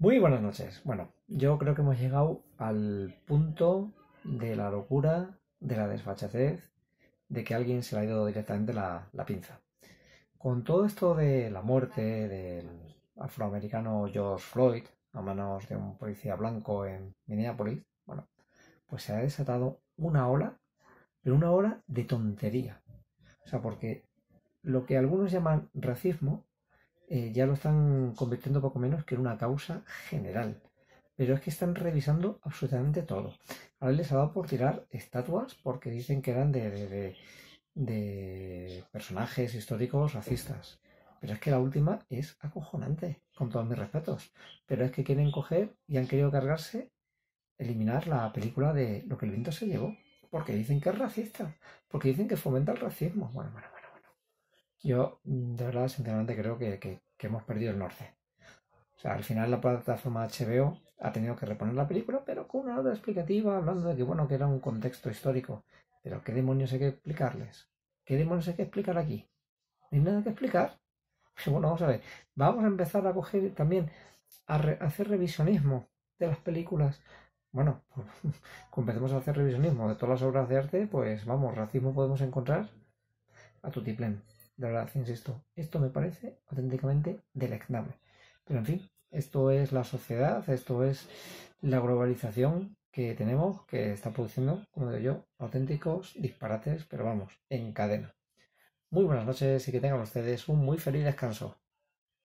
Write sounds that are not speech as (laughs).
Muy buenas noches. Bueno, yo creo que hemos llegado al punto de la locura, de la desfachatez, de que alguien se le ha ido directamente la, la pinza. Con todo esto de la muerte del afroamericano George Floyd a manos de un policía blanco en Minneapolis, bueno, pues se ha desatado una ola, pero una ola de tontería. O sea, porque lo que algunos llaman racismo eh, ya lo están convirtiendo poco menos que en una causa general. Pero es que están revisando absolutamente todo. Ahora les ha dado por tirar estatuas porque dicen que eran de, de, de personajes históricos racistas. Pero es que la última es acojonante, con todos mis respetos. Pero es que quieren coger y han querido cargarse, eliminar la película de Lo que el viento se llevó. Porque dicen que es racista. Porque dicen que fomenta el racismo. Bueno, bueno, bueno. Yo, mm, de verdad, sinceramente creo que, que, hemos perdido el norte. O sea, al final la plataforma HBO ha tenido que reponer la película, pero con una nota explicativa, hablando de que, bueno, que era un contexto histórico. Pero, ¿qué demonios hay que explicarles? ¿Qué demonios hay que explicar aquí? No hay nada que explicar. (laughs) Bueno, vamos a ver. Vamos a empezar a coger también, a, re- hacer revisionismo de las películas. Bueno, pues, (laughs) empecemos a hacer revisionismo de todas las obras de arte, pues vamos, racismo podemos encontrar a tutiplén. De verdad, insisto, esto me parece auténticamente deleznable. Pero en fin, esto es la sociedad, esto es la globalización que tenemos, que está produciendo, como digo yo, auténticos disparates, pero vamos, en cadena. Muy buenas noches y que tengan ustedes un muy feliz descanso.